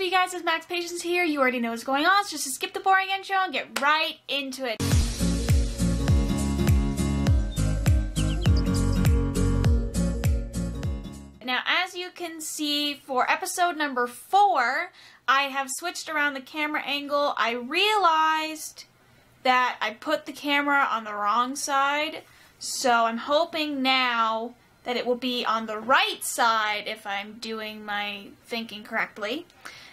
up you guys? It's Max Patience here. You already know what's going on, so just skip the boring intro and get right into it. Now, as you can see for episode number four, I have switched around the camera angle. I realized that I put the camera on the wrong side, so I'm hoping now that it will be on the right side if I'm doing my thinking correctly.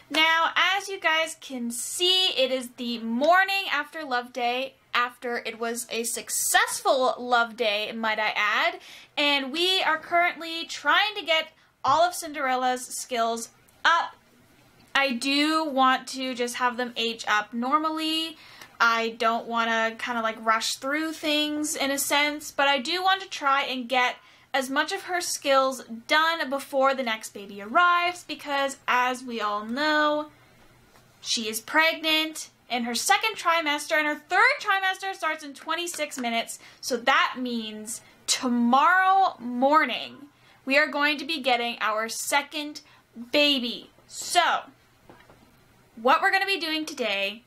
Now, as you guys can see, it is the morning after Love Day, after it was a successful Love Day, might I add, and we are currently trying to get all of Cinderella's skills up. I do want to just have them age up normally. I don't want to kind of like rush through things in a sense, but I do want to try and get as much of her skills done before the next baby arrives because, as we all know, she is pregnant in her second trimester and her third trimester starts in 26 minutes. So that means tomorrow morning we are going to be getting our second baby. So, what we're going to be doing today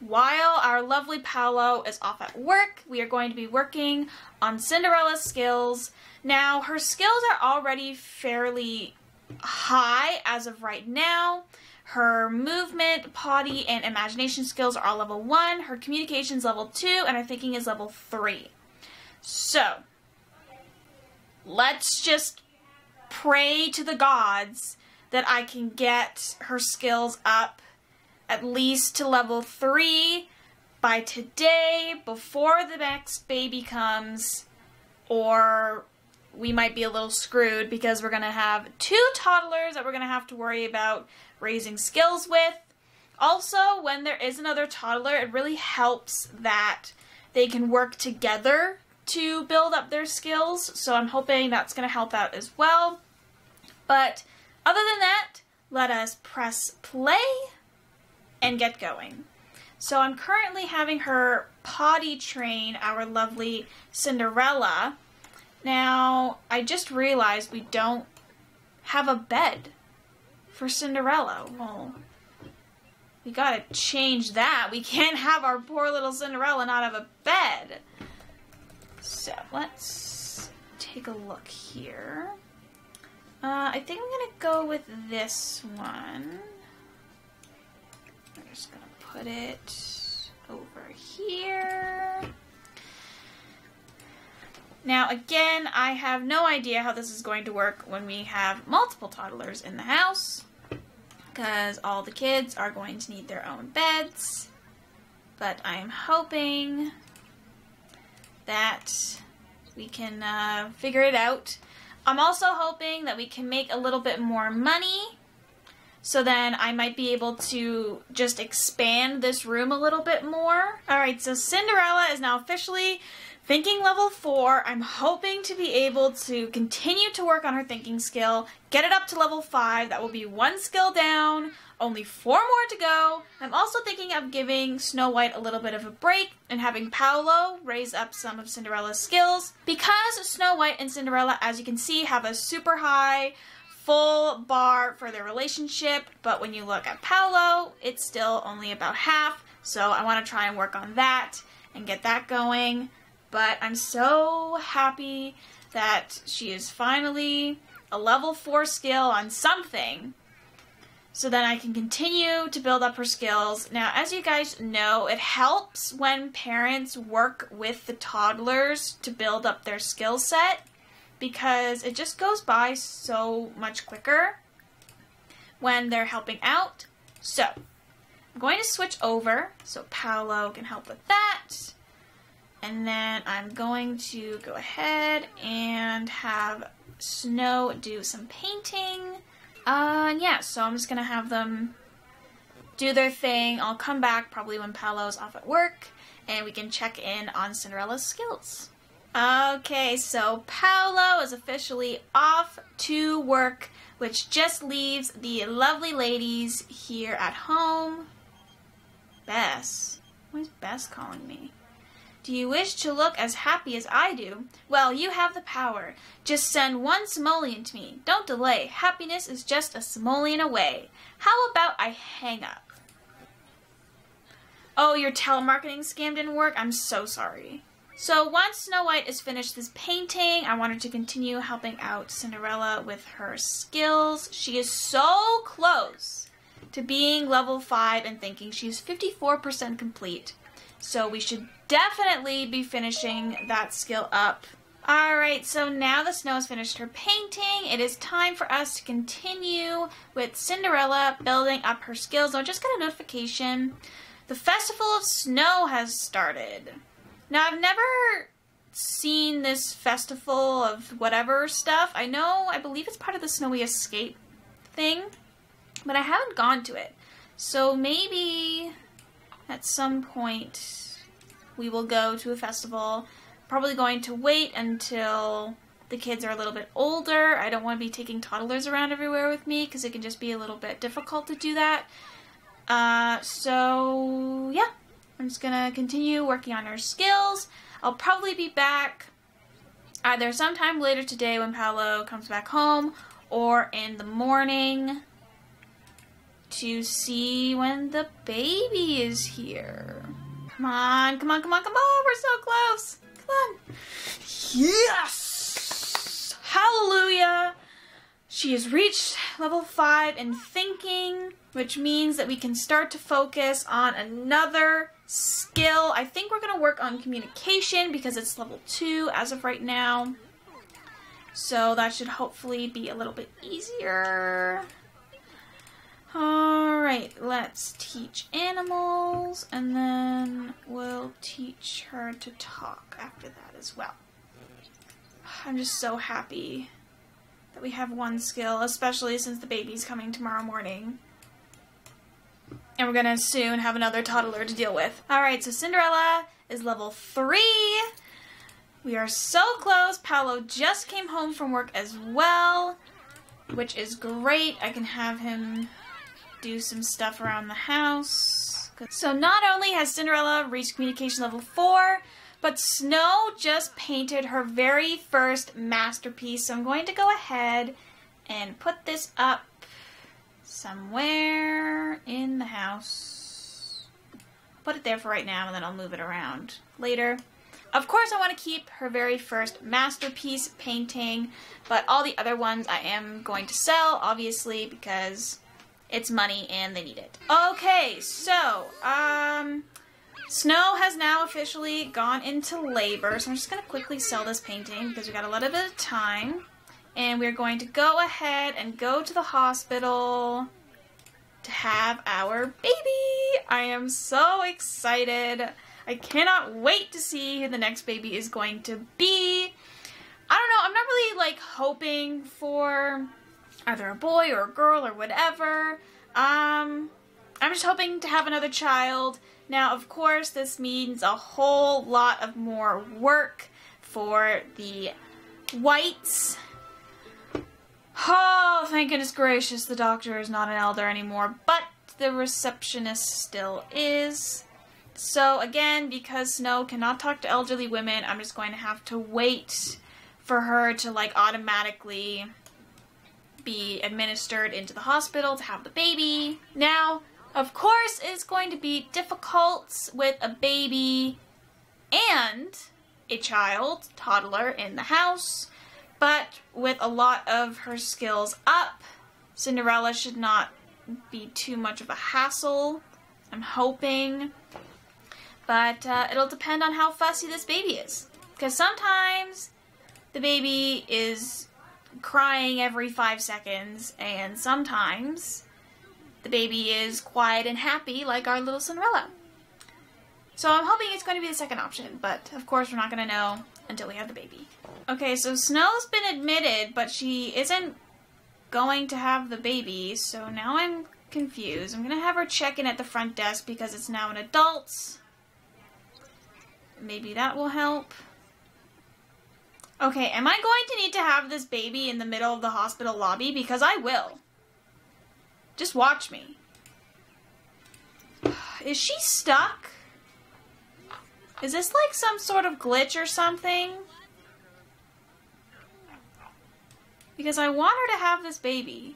while our lovely Paolo is off at work, we are going to be working on Cinderella's skills now, her skills are already fairly high as of right now. Her movement, potty, and imagination skills are all level 1. Her communication's level 2, and her thinking is level 3. So, let's just pray to the gods that I can get her skills up at least to level 3 by today, before the next baby comes, or we might be a little screwed because we're going to have two toddlers that we're going to have to worry about raising skills with. Also, when there is another toddler, it really helps that they can work together to build up their skills. So I'm hoping that's going to help out as well. But other than that, let us press play and get going. So I'm currently having her potty train our lovely Cinderella now, I just realized we don't have a bed for Cinderella. Well, we gotta change that. We can't have our poor little Cinderella not have a bed. So, let's take a look here. Uh, I think I'm gonna go with this one. We're just gonna put it over here. Now, again, I have no idea how this is going to work when we have multiple toddlers in the house, because all the kids are going to need their own beds, but I'm hoping that we can uh, figure it out. I'm also hoping that we can make a little bit more money so then I might be able to just expand this room a little bit more. Alright, so Cinderella is now officially Thinking level 4, I'm hoping to be able to continue to work on her thinking skill, get it up to level 5, that will be one skill down, only four more to go. I'm also thinking of giving Snow White a little bit of a break and having Paolo raise up some of Cinderella's skills. Because Snow White and Cinderella, as you can see, have a super high full bar for their relationship, but when you look at Paolo, it's still only about half, so I want to try and work on that and get that going. But I'm so happy that she is finally a level 4 skill on something so then I can continue to build up her skills. Now, as you guys know, it helps when parents work with the toddlers to build up their skill set because it just goes by so much quicker when they're helping out. So, I'm going to switch over so Paolo can help with that. And then I'm going to go ahead and have Snow do some painting. Uh, yeah, so I'm just going to have them do their thing. I'll come back probably when Paolo's off at work and we can check in on Cinderella's skills. Okay, so Paolo is officially off to work, which just leaves the lovely ladies here at home. Bess. Why is Bess calling me? Do you wish to look as happy as I do? Well, you have the power. Just send one simoleon to me. Don't delay. Happiness is just a simoleon away. How about I hang up? Oh, your telemarketing scam didn't work? I'm so sorry. So once Snow White is finished this painting, I want her to continue helping out Cinderella with her skills. She is so close to being level 5 and thinking she's 54% complete. So we should definitely be finishing that skill up. Alright, so now the snow has finished her painting. It is time for us to continue with Cinderella building up her skills. I just got a notification. The Festival of Snow has started. Now, I've never seen this festival of whatever stuff. I know, I believe it's part of the Snowy Escape thing, but I haven't gone to it. So maybe at some point we will go to a festival. Probably going to wait until the kids are a little bit older. I don't want to be taking toddlers around everywhere with me because it can just be a little bit difficult to do that. Uh, so, yeah. I'm just gonna continue working on her skills. I'll probably be back either sometime later today when Paolo comes back home or in the morning to see when the baby is here. Come on, come on, come on, come on. Oh, we're so close. Come on. Yes! Hallelujah! She has reached level 5 in thinking, which means that we can start to focus on another skill. I think we're going to work on communication because it's level 2 as of right now. So that should hopefully be a little bit easier. Alright, let's teach animals, and then we'll teach her to talk after that as well. I'm just so happy that we have one skill, especially since the baby's coming tomorrow morning. And we're gonna soon have another toddler to deal with. Alright, so Cinderella is level 3. We are so close. Paolo just came home from work as well, which is great. I can have him do some stuff around the house. So not only has Cinderella reached communication level 4, but Snow just painted her very first masterpiece. So I'm going to go ahead and put this up somewhere in the house. Put it there for right now and then I'll move it around later. Of course, I want to keep her very first masterpiece painting, but all the other ones I am going to sell, obviously, because it's money and they need it. Okay, so, um, Snow has now officially gone into labor, so I'm just going to quickly sell this painting because we got a little bit of time and we're going to go ahead and go to the hospital to have our baby. I am so excited. I cannot wait to see who the next baby is going to be. I don't know, I'm not really like hoping for either a boy or a girl or whatever. Um, I'm just hoping to have another child. Now, of course, this means a whole lot of more work for the whites Oh, thank goodness gracious, the doctor is not an elder anymore, but the receptionist still is. So again, because Snow cannot talk to elderly women, I'm just going to have to wait for her to like automatically be administered into the hospital to have the baby. Now, of course, it's going to be difficult with a baby and a child, toddler, in the house but with a lot of her skills up, Cinderella should not be too much of a hassle. I'm hoping. But uh, it'll depend on how fussy this baby is. Because sometimes the baby is crying every five seconds, and sometimes the baby is quiet and happy like our little Cinderella. So I'm hoping it's going to be the second option, but of course we're not going to know until we have the baby. Okay, so Snow's been admitted, but she isn't going to have the baby, so now I'm confused. I'm gonna have her check in at the front desk because it's now an adult. Maybe that will help. Okay, am I going to need to have this baby in the middle of the hospital lobby? Because I will. Just watch me. Is she stuck? Is this like some sort of glitch or something? Because I want her to have this baby.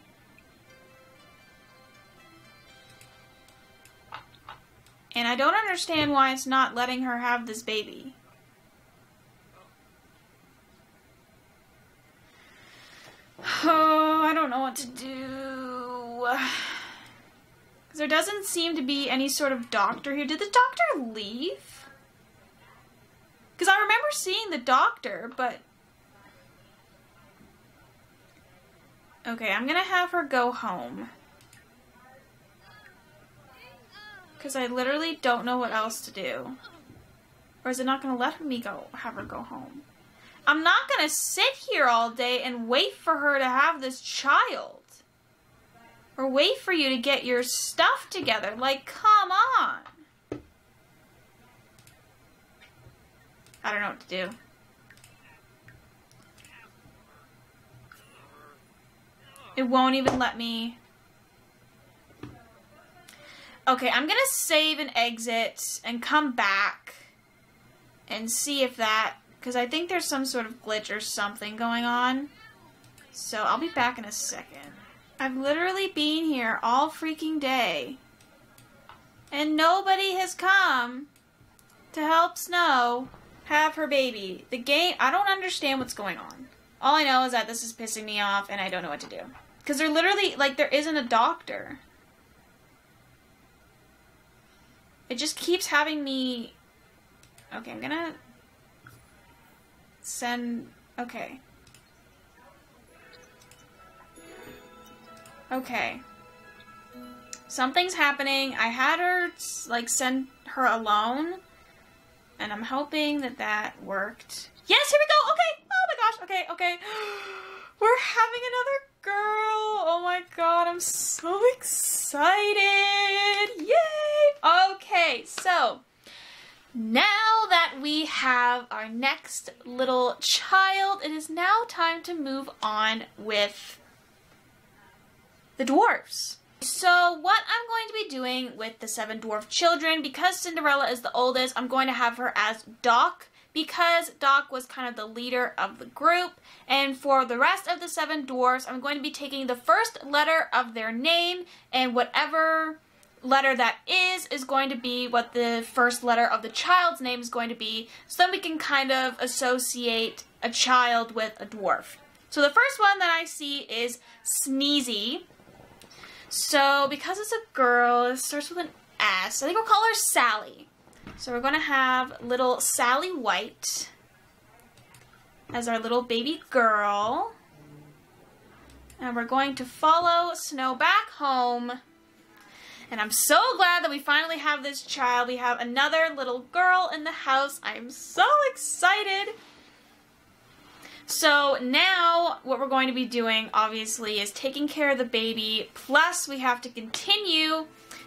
And I don't understand why it's not letting her have this baby. Oh, I don't know what to do. Because there doesn't seem to be any sort of doctor here. Did the doctor leave? Because I remember seeing the doctor, but... Okay, I'm going to have her go home. Because I literally don't know what else to do. Or is it not going to let me go have her go home? I'm not going to sit here all day and wait for her to have this child. Or wait for you to get your stuff together. Like, come on. I don't know what to do. It won't even let me Okay, I'm gonna save and exit and come back and see if that, because I think there's some sort of glitch or something going on. So I'll be back in a second. I've literally been here all freaking day. And nobody has come to help Snow have her baby. The game, I don't understand what's going on. All I know is that this is pissing me off and I don't know what to do. Because they're literally, like, there isn't a doctor. It just keeps having me... Okay, I'm gonna send... Okay. Okay. Something's happening. I had her, like, send her alone. And I'm hoping that that worked. Yes, here we go! Okay! Oh my gosh, okay, okay. We're having another girl. Oh my god, I'm so excited. Yay! Okay, so now that we have our next little child, it is now time to move on with the dwarves. So what I'm going to be doing with the seven dwarf children, because Cinderella is the oldest, I'm going to have her as Doc because Doc was kind of the leader of the group. And for the rest of the seven dwarfs, I'm going to be taking the first letter of their name and whatever letter that is is going to be what the first letter of the child's name is going to be so then we can kind of associate a child with a dwarf. So the first one that I see is Sneezy. So because it's a girl, it starts with an S. I think we'll call her Sally. So we're going to have little Sally White as our little baby girl. And we're going to follow Snow back home. And I'm so glad that we finally have this child. We have another little girl in the house. I'm so excited. So now what we're going to be doing, obviously, is taking care of the baby. Plus, we have to continue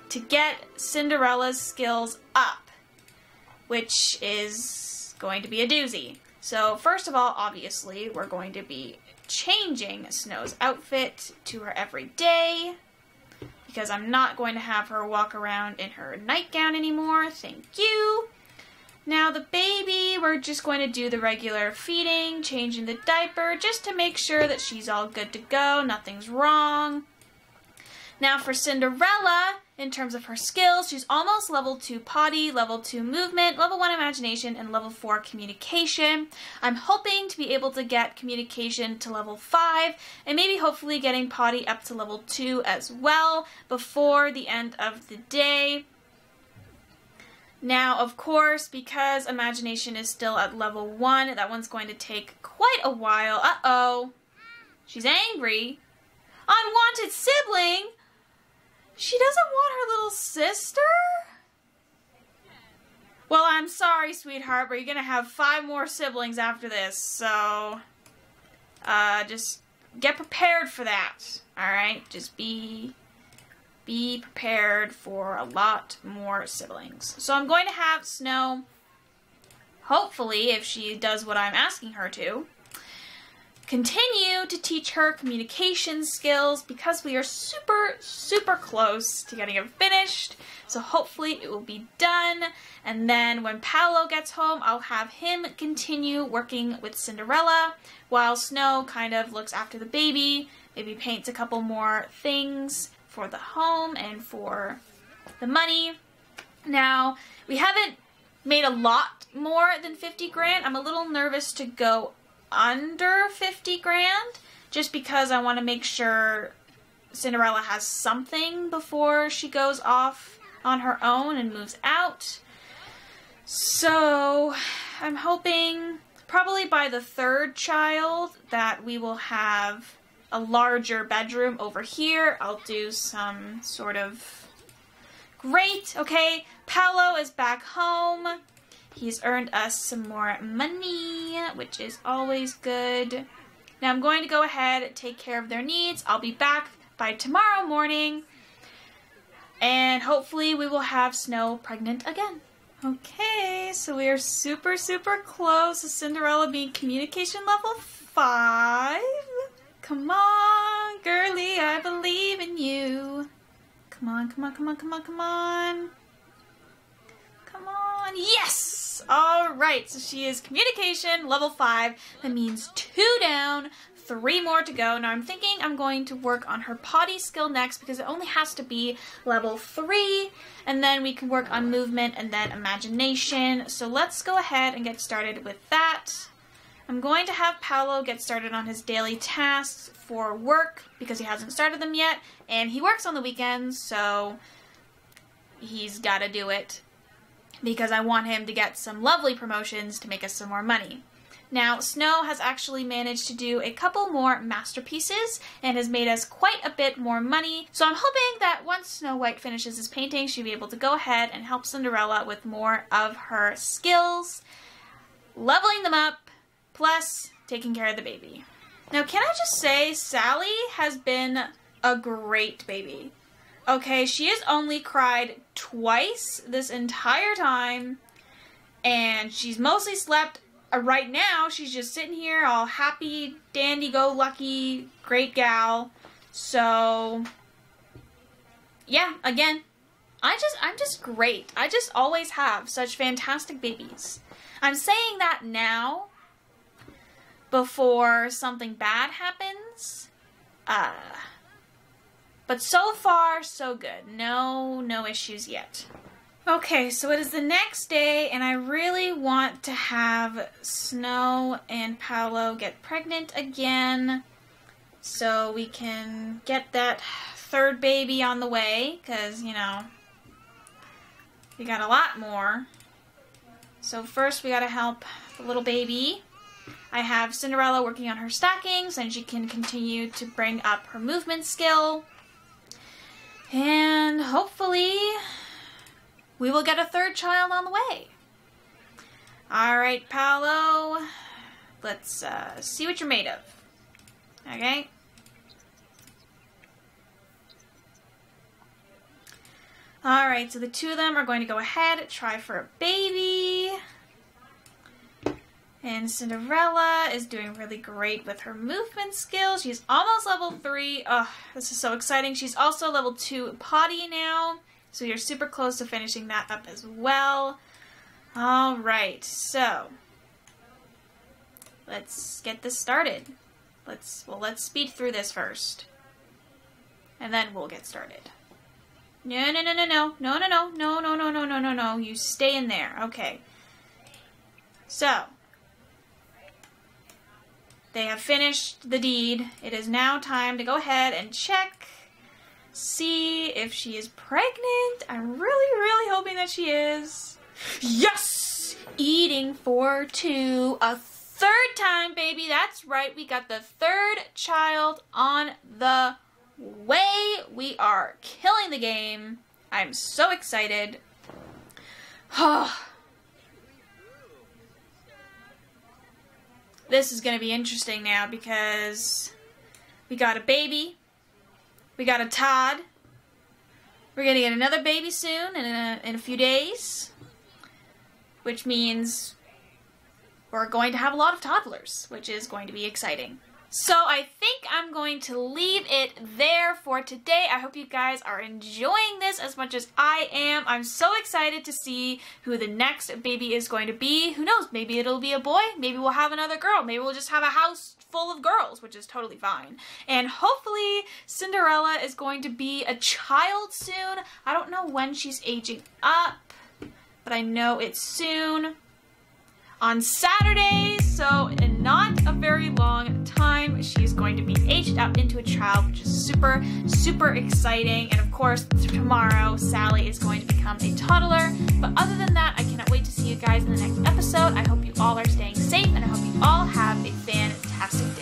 to get Cinderella's skills up which is going to be a doozy. So first of all, obviously, we're going to be changing Snow's outfit to her everyday because I'm not going to have her walk around in her nightgown anymore. Thank you. Now the baby, we're just going to do the regular feeding, changing the diaper, just to make sure that she's all good to go, nothing's wrong. Now for Cinderella, in terms of her skills. She's almost level 2 potty, level 2 movement, level 1 imagination, and level 4 communication. I'm hoping to be able to get communication to level 5 and maybe hopefully getting potty up to level 2 as well before the end of the day. Now, of course, because imagination is still at level 1, that one's going to take quite a while. Uh-oh. She's angry. Unwanted sibling? She doesn't want her little sister? Well, I'm sorry, sweetheart, but you're going to have five more siblings after this, so uh, just get prepared for that, alright? Just be, be prepared for a lot more siblings. So I'm going to have Snow, hopefully, if she does what I'm asking her to, continue to teach her communication skills because we are super, super close to getting it finished. So hopefully it will be done. And then when Paolo gets home, I'll have him continue working with Cinderella while Snow kind of looks after the baby, maybe paints a couple more things for the home and for the money. Now, we haven't made a lot more than 50 grand. I'm a little nervous to go under 50 grand just because I want to make sure Cinderella has something before she goes off on her own and moves out. So, I'm hoping probably by the third child that we will have a larger bedroom over here. I'll do some sort of great. Okay, Paolo is back home. He's earned us some more money, which is always good. Now I'm going to go ahead and take care of their needs. I'll be back by tomorrow morning. And hopefully we will have Snow pregnant again. Okay, so we are super, super close to Cinderella being communication level 5. Come on, girly, I believe in you. Come on, come on, come on, come on, come on. Come on. Yes! Alright, so she is communication level 5. That means two down, three more to go. Now I'm thinking I'm going to work on her potty skill next because it only has to be level 3 and then we can work on movement and then imagination. So let's go ahead and get started with that. I'm going to have Paolo get started on his daily tasks for work because he hasn't started them yet and he works on the weekends so he's got to do it because I want him to get some lovely promotions to make us some more money. Now, Snow has actually managed to do a couple more masterpieces and has made us quite a bit more money. So I'm hoping that once Snow White finishes his painting, she'll be able to go ahead and help Cinderella with more of her skills, leveling them up, plus taking care of the baby. Now, can I just say, Sally has been a great baby. Okay, she has only cried twice this entire time, and she's mostly slept uh, right now she's just sitting here all happy, dandy go lucky, great gal. So yeah, again, I just I'm just great. I just always have such fantastic babies. I'm saying that now before something bad happens. Uh but so far so good. No no issues yet. Okay, so it is the next day, and I really want to have Snow and Paolo get pregnant again so we can get that third baby on the way, because, you know, we got a lot more. So first we gotta help the little baby. I have Cinderella working on her stockings, and she can continue to bring up her movement skill. And hopefully we will get a third child on the way. All right, Paolo. Let's uh, see what you're made of. Okay. All right, so the two of them are going to go ahead, try for a baby. And Cinderella is doing really great with her movement skills. She's almost level 3. Oh, this is so exciting. She's also level 2 potty now. So you're super close to finishing that up as well. All right, so let's get this started. Let's, well, let's speed through this first. And then we'll get started. No, no, no, no, no, no, no, no, no, no, no, no, no, no, no. You stay in there. Okay. So, they have finished the deed. It is now time to go ahead and check see if she is pregnant. I'm really, really hoping that she is. Yes! Eating for two. A third time, baby. That's right. We got the third child on the way. We are killing the game. I'm so excited. Ah. This is going to be interesting now because we got a baby we got a Todd. We're going to get another baby soon in a, in a few days. Which means we're going to have a lot of toddlers, which is going to be exciting. So I think I'm going to leave it there for today. I hope you guys are enjoying this as much as I am. I'm so excited to see who the next baby is going to be. Who knows? Maybe it'll be a boy. Maybe we'll have another girl. Maybe we'll just have a house full of girls, which is totally fine. And hopefully Cinderella is going to be a child soon. I don't know when she's aging up. but I know it's soon. On Saturday, so in not a very long time, she's going to be aged up into a child, which is super, super exciting. And of course, tomorrow, Sally is going to become a toddler. But other than that, I cannot wait to see you guys in the next episode. I hope you all are staying safe, and I hope you all have a fantastic